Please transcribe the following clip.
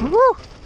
Woo!